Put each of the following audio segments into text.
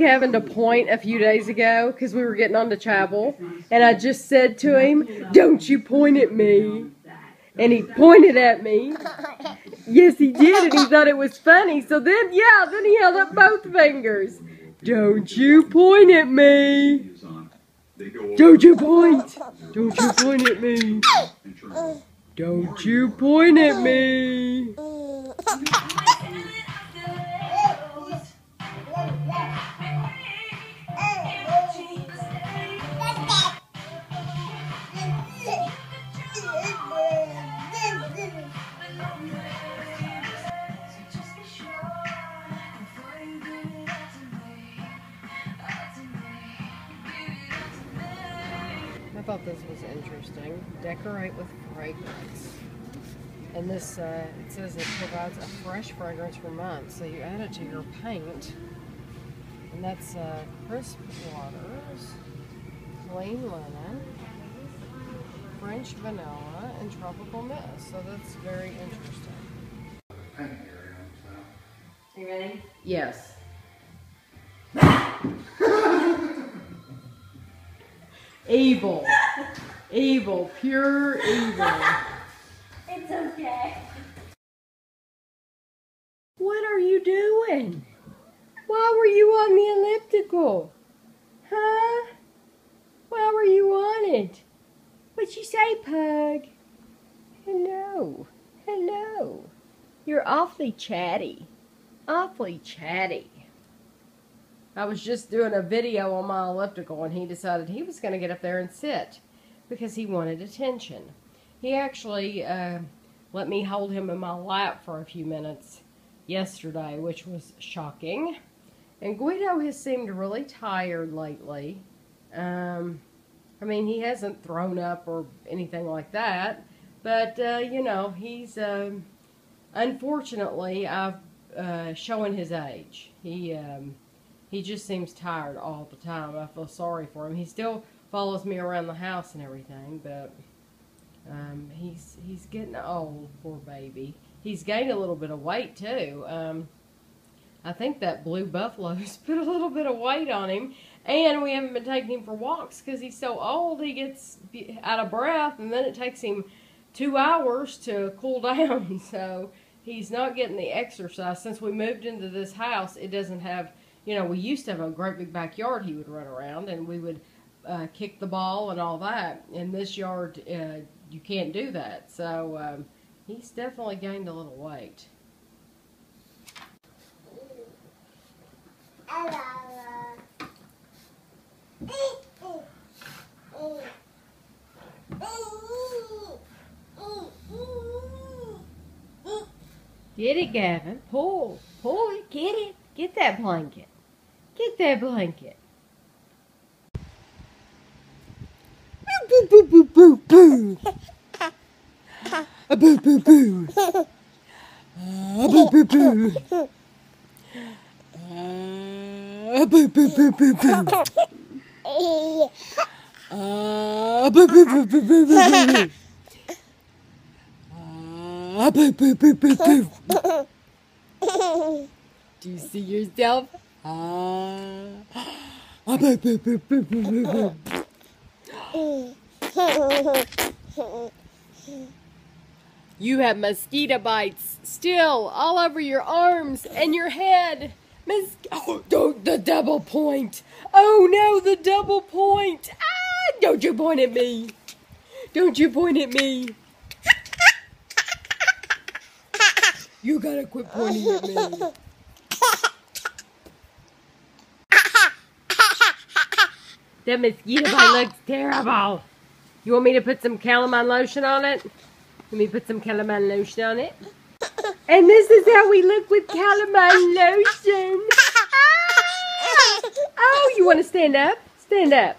having to point a few days ago because we were getting on the chapel, and I just said to him, "Don't you point at me." And he pointed at me. Yes, he did, and he thought it was funny. So then, yeah, then he held up both fingers. Don't you point at me. Don't you point. Don't you point at me. Don't you point at me. This, uh, it says it provides a fresh fragrance for months. So you add it to your paint. And that's uh, crisp waters, clean linen, French vanilla, and tropical mist. So that's very interesting. You ready? Yes. evil. Evil. Pure evil. On the elliptical? Huh? Why were you on it? What'd you say, Pug? Hello. Hello. You're awfully chatty. Awfully chatty. I was just doing a video on my elliptical and he decided he was going to get up there and sit because he wanted attention. He actually uh, let me hold him in my lap for a few minutes yesterday, which was shocking. And Guido has seemed really tired lately. Um, I mean, he hasn't thrown up or anything like that, but uh, you know, he's um, unfortunately I've uh, showing his age. He um, he just seems tired all the time. I feel sorry for him. He still follows me around the house and everything, but um, he's he's getting old, poor baby. He's gained a little bit of weight too. Um, I think that blue buffalo's put a little bit of weight on him, and we haven't been taking him for walks because he's so old. He gets out of breath, and then it takes him two hours to cool down. So he's not getting the exercise. Since we moved into this house, it doesn't have. You know, we used to have a great big backyard. He would run around, and we would uh, kick the ball and all that. In this yard, uh, you can't do that. So um, he's definitely gained a little weight. Get it, Gavin. Pull. Pull it. Get it. Get that blanket. Get that blanket. Boo, boo, boo, boo, boo. A boo, boo, boo. A boo, boo, boo. Boo, boo, boo, boo, boo. Boo, boo, boo, boo, boo, boo, boo. Boo, boo, boo, boo. Do you see yourself? Boo, boo, boo, boo, boo, boo. You have mosquito bites still all over your arms and your head. Mos- oh, don't the double point. Oh no, the double point. Ah, don't you point at me. Don't you point at me. You gotta quit pointing at me. That mosquito bite looks terrible. You want me to put some calamine lotion on it? Let me put some calamine lotion on it. And this is how we look with calamine lotion. Oh, you want to stand up? Stand up.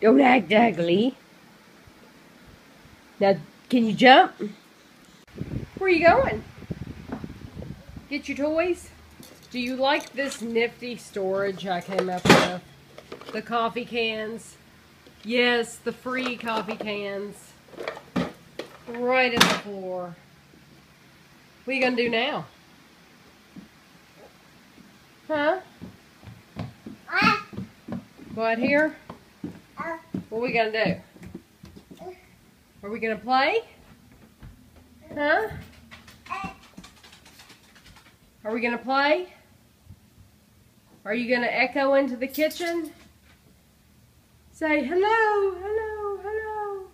Don't act ugly. Now, can you jump? Where are you going? Get your toys? Do you like this nifty storage I came up with? The coffee cans. Yes, the free coffee cans. Right in the floor. What are you going to do now? Huh? What here? What are we gonna do? Are we gonna play? Huh? Are we gonna play? Are you gonna echo into the kitchen? Say hello, hello, hello.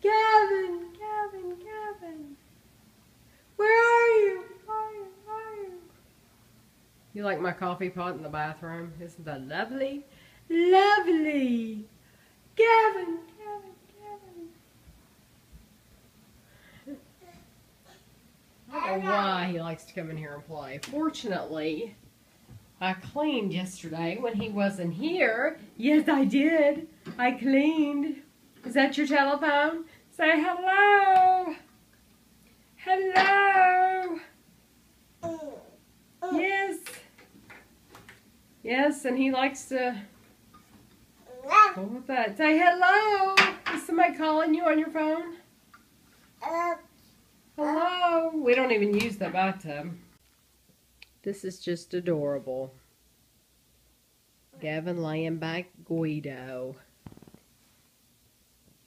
Gavin, Gavin, Gavin. Where are you? Where are you? Where are you? You like my coffee pot in the bathroom? Isn't that lovely? Lovely. Gavin, Gavin, Gavin. I don't know why he likes to come in here and play. Fortunately, I cleaned yesterday when he wasn't here. Yes, I did. I cleaned. Is that your telephone? Say hello. Hello. Yes. Yes, and he likes to. What was that? Say hello. Is somebody calling you on your phone? Um, hello. We don't even use the bathtub. This is just adorable. Gavin laying back Guido.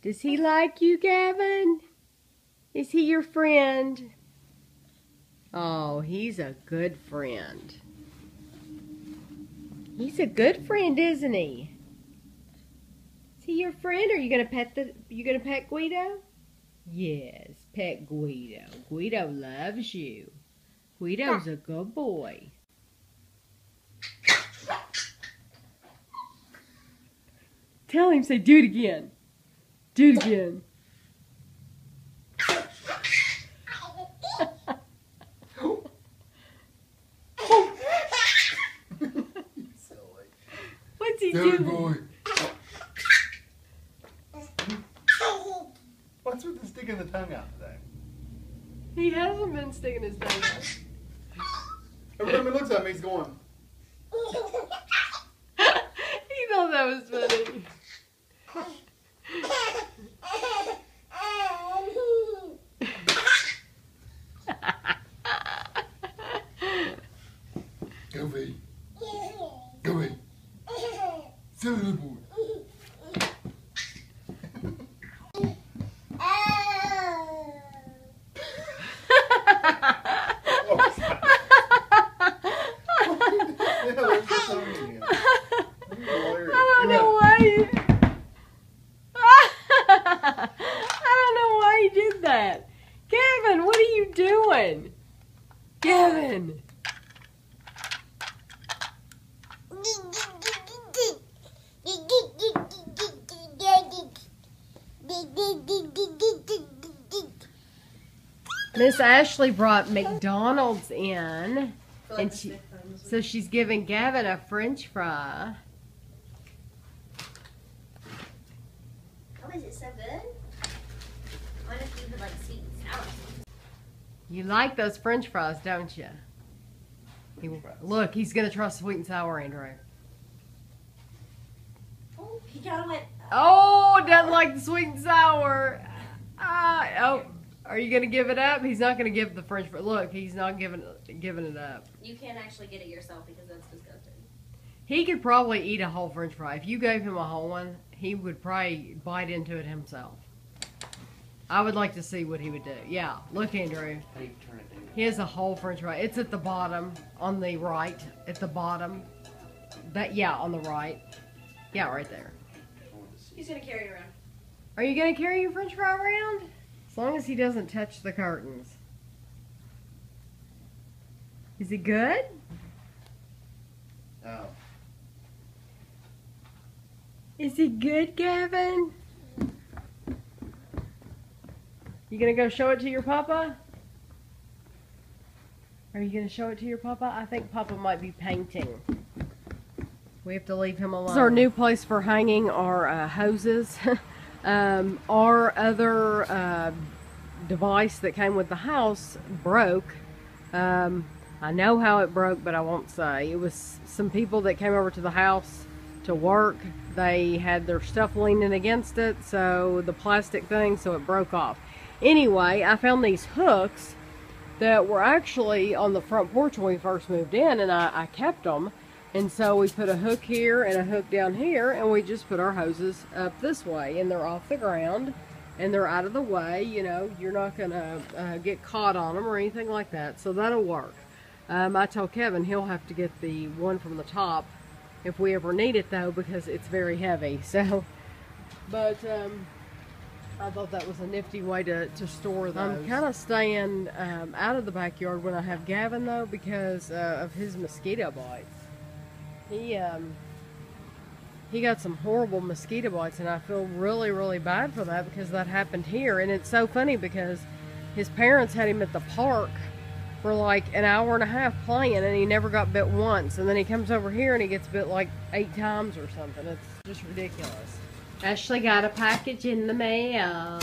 Does he like you, Gavin? Is he your friend? Oh, he's a good friend. He's a good friend, isn't he? Is he your friend? Are you gonna pet the you gonna pet Guido? Yes, pet Guido. Guido loves you. Guido's a good boy. Tell him, say, do it again. Do it again. What's Good doing? boy. What's with the sticking the tongue out today? He hasn't been sticking his tongue out. Every time he looks at me, he's going. he thought that was funny. Go away. Go away. Turbo Miss Ashley brought McDonald's in, and she, so she's giving Gavin a French fry. Oh, is it so good? I wonder if you would like sweet and sour. You like those French fries, don't you? He, look, he's gonna try sweet and sour, Andrew. Oh, he kind of went. Oh, doesn't like the sweet and sour. Ah, oh, are you gonna give it up? He's not gonna give the French fry. Look, he's not giving giving it up. You can't actually get it yourself because that's disgusting. He could probably eat a whole French fry. If you gave him a whole one, he would probably bite into it himself. I would like to see what he would do. Yeah, look, Andrew. He has a whole French fry. It's at the bottom, on the right, at the bottom. That yeah, on the right. Yeah, right there. He's gonna carry it around. Are you gonna carry your French fry around? As long as he doesn't touch the cartons. Is it good? Oh. Is it good, Gavin? You gonna go show it to your papa? Are you gonna show it to your papa? I think papa might be painting. We have to leave him alone. This is our new place for hanging our uh, hoses. um, our other uh, device that came with the house broke. Um, I know how it broke, but I won't say. It was some people that came over to the house to work. They had their stuff leaning against it, so the plastic thing, so it broke off. Anyway, I found these hooks that were actually on the front porch when we first moved in, and I, I kept them. And so we put a hook here and a hook down here, and we just put our hoses up this way, and they're off the ground, and they're out of the way. You know, you're not gonna uh, get caught on them or anything like that. So that'll work. Um, I told Kevin he'll have to get the one from the top if we ever need it though, because it's very heavy. So, but um, I thought that was a nifty way to, to store those. I'm kind of staying um, out of the backyard when I have Gavin though because uh, of his mosquito bites. He um, he got some horrible mosquito bites and I feel really really bad for that because that happened here and it's so funny because his parents had him at the park for like an hour and a half playing and he never got bit once and then he comes over here and he gets bit like eight times or something. It's just ridiculous. Ashley got a package in the mail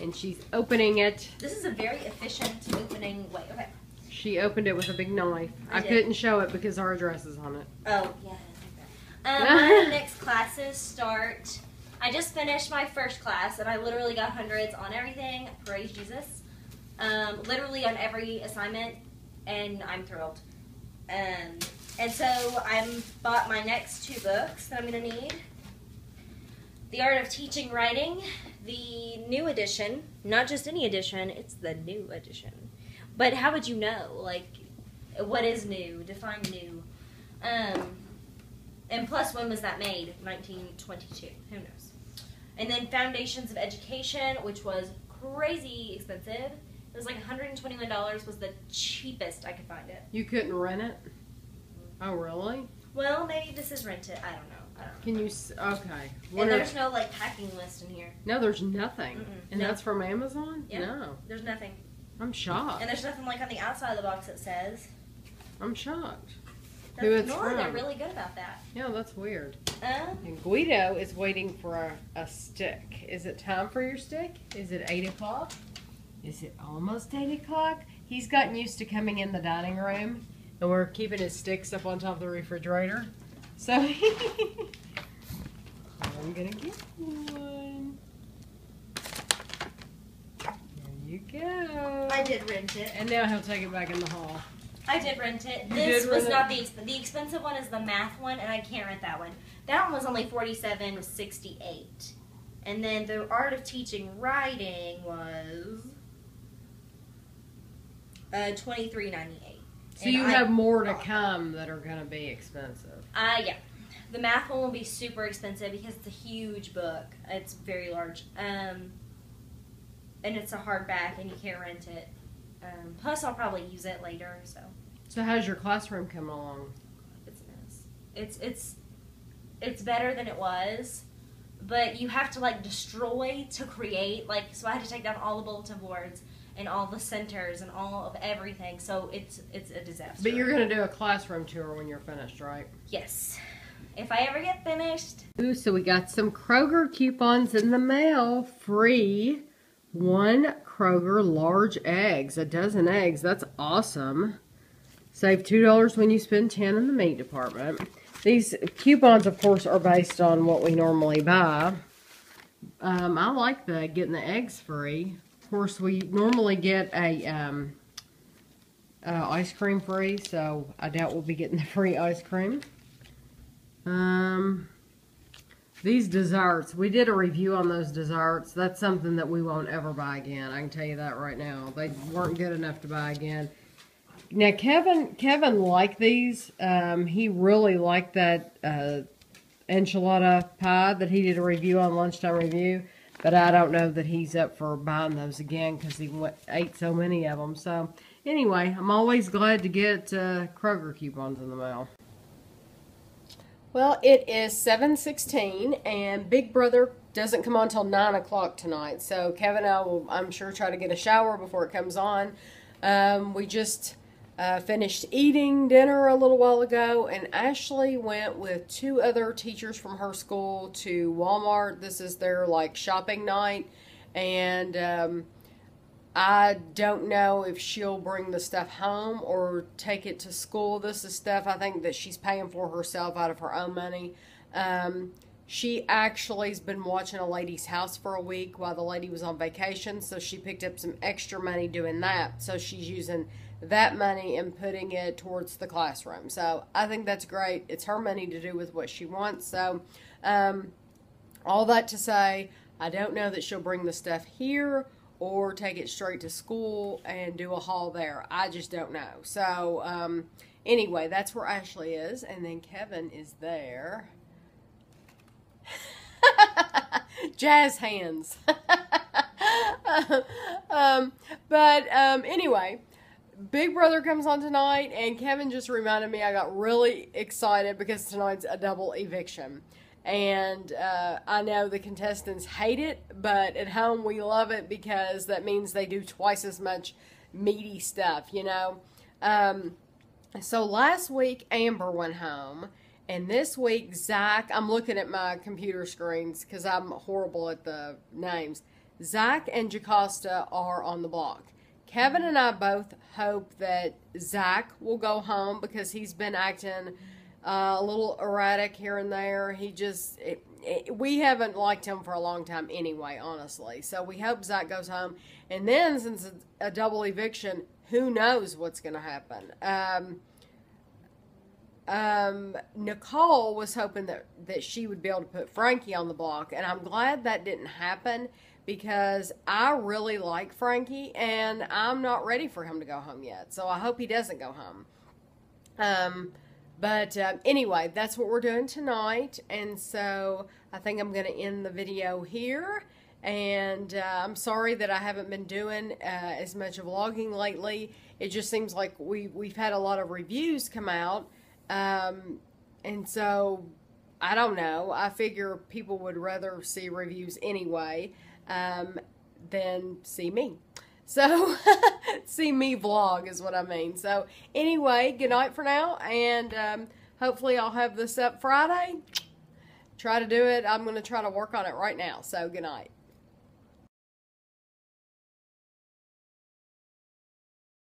and she's opening it. This is a very efficient opening way. Okay. She opened it with a big knife. I, I couldn't show it because our address is on it. Oh, yeah. Um, my next classes start. I just finished my first class and I literally got hundreds on everything. Praise Jesus. Um, literally on every assignment, and I'm thrilled. Um, and so I bought my next two books that I'm going to need. The Art of Teaching Writing, the new edition, not just any edition, it's the new edition. But how would you know? Like, what is new? Define new. Um, and plus, when was that made? 1922. Who knows? And then Foundations of Education, which was crazy expensive. It was like $121 was the cheapest I could find it. You couldn't rent it? Oh, really? Well, maybe this is rented. I don't know. I don't know. Can you? s- Okay. And Wonder- there's no like packing list in here. no, there's nothing. Mm-mm. And No. that's from Amazon? Yeah. No. There's nothing. I'm shocked. And there's nothing like on the outside of the box that says. I'm shocked. Who it's normally they're really good about that. Yeah, that's weird. Uh, And Guido is waiting for a, a stick. Is it time for your stick? Is it 8 o'clock? Is it almost 8 o'clock? He's gotten used to coming in the dining room, and we're keeping his sticks up on top of the refrigerator. So, I'm gonna get one. There you go. I did rent it. And now he'll take it back in the hall. I did rent it. You This was it? not the exp- the expensive one is the math one, and I can't rent that one. That one was only forty seven sixty eight, and then the art of teaching writing was uh, twenty three ninety eight. So And you I- have more to come that are gonna be expensive. Uh, yeah. The math one will be super expensive because it's a huge book. It's very large. Um, and it's a hardback and you can't rent it. Um, plus, I'll probably use it later, so So how's your classroom coming along? it's a mess. It's it's it's better than it was, but you have to like destroy to create. Like, so I had to take down all the bulletin boards and all the centers and all of everything. So it's it's a disaster. But you're gonna do a classroom tour when you're finished, right? yes. If I ever get finished, Ooh, so we got some Kroger coupons in the mail. Free one Kroger large eggs, a dozen eggs. That's awesome. Save two dollars when you spend ten in the meat department. These coupons, of course, are based on what we normally buy. Um, I like the getting the eggs free. Of course, we normally get a um, uh, ice cream free, so I doubt we'll be getting the free ice cream. Um, these desserts, we did a review on those desserts. That's something that we won't ever buy again. I can tell you that right now. They weren't good enough to buy again. Now Kevin, Kevin liked these. Um, he really liked that uh, enchilada pie that he did a review on lunchtime review. But I don't know that he's up for buying those again because he went, ate so many of them. So anyway, I'm always glad to get uh, Kroger coupons in the mail. Well, it is 7.16 and Big Brother doesn't come on until 9 o'clock tonight. So Kevin and I will, I'm sure, try to get a shower before it comes on. Um, we just uh, finished eating dinner a little while ago and Ashley went with two other teachers from her school to Walmart. This is their like shopping night and um, I don't know if she'll bring the stuff home or take it to school. This is stuff I think that she's paying for herself out of her own money. Um, she actually has been watching a lady's house for a week while the lady was on vacation, so she picked up some extra money doing that. So she's using that money and putting it towards the classroom. So I think that's great. It's her money to do with what she wants. So, um, all that to say, I don't know that she'll bring the stuff here or take it straight to school and do a haul there. I just don't know. So, um, anyway, that's where Ashley is. And then Kevin is there. Jazz hands. um, but um, anyway, Big Brother comes on tonight, and Kevin just reminded me I got really excited because tonight's a double eviction. And uh, I know the contestants hate it, but at home we love it because that means they do twice as much meaty stuff, you know? Um, so last week, Amber went home. And this week, Zach, I'm looking at my computer screens because I'm horrible at the names. Zach and Jocasta are on the block. Kevin and I both hope that Zach will go home because he's been acting uh, a little erratic here and there. He just, it, it, we haven't liked him for a long time anyway, honestly. So we hope Zach goes home. And then, since it's a double eviction, who knows what's going to happen? Um, um, Nicole was hoping that, that she would be able to put Frankie on the block, and I'm glad that didn't happen because I really like Frankie and I'm not ready for him to go home yet. So I hope he doesn't go home. Um, but uh, anyway, that's what we're doing tonight. And so I think I'm going to end the video here. And uh, I'm sorry that I haven't been doing uh, as much vlogging lately. It just seems like we, we've had a lot of reviews come out. Um, and so I don't know. I figure people would rather see reviews anyway um, than see me. So, see me vlog is what I mean. So, anyway, good night for now, and um, hopefully, I'll have this up Friday. Try to do it. I'm going to try to work on it right now. So, good night.